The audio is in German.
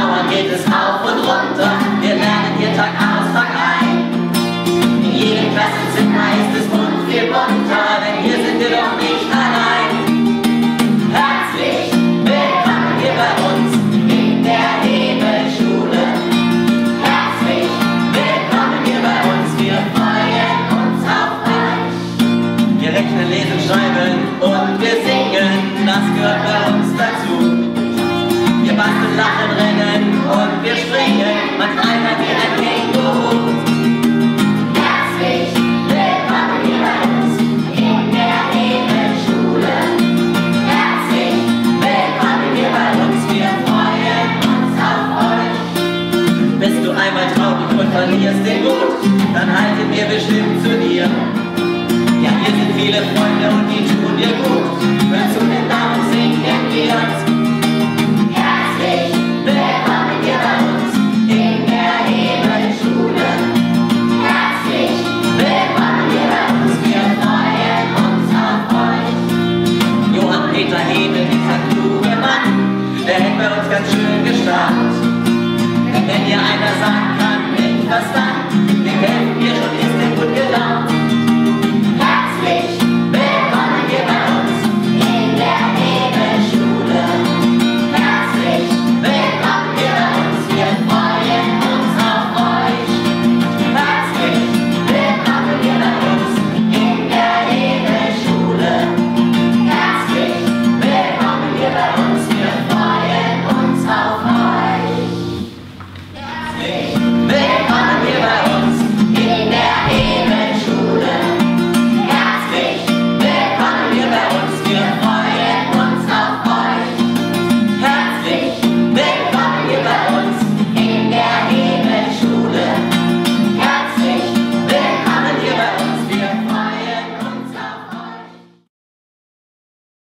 Mauern geht es auf und runter, wir lernen hier Tag aus, Tag ein. In jedem Klassenzimmer ist es bunt, viel bunter, denn hier sind wir doch nicht allein. Herzlich willkommen hier bei uns in der Hebelschule. Herzlich willkommen hier bei uns, wir freuen uns auf euch. Wir rechnen, lesen, schreiben und wir singen, das gehört bei uns dazu lachen, rennen und wir springen. Man treibt wie ein Känguru. Herzlich willkommen hier bei uns in der Regelschule. Herzlich willkommen hier bei uns, wir freuen uns auf euch. Bist du einmal traurig und verlierst den Mut, dann halten wir bestimmt zu dir. Ja, hier sind viele Freunde und die tun dir gut. Hör zu den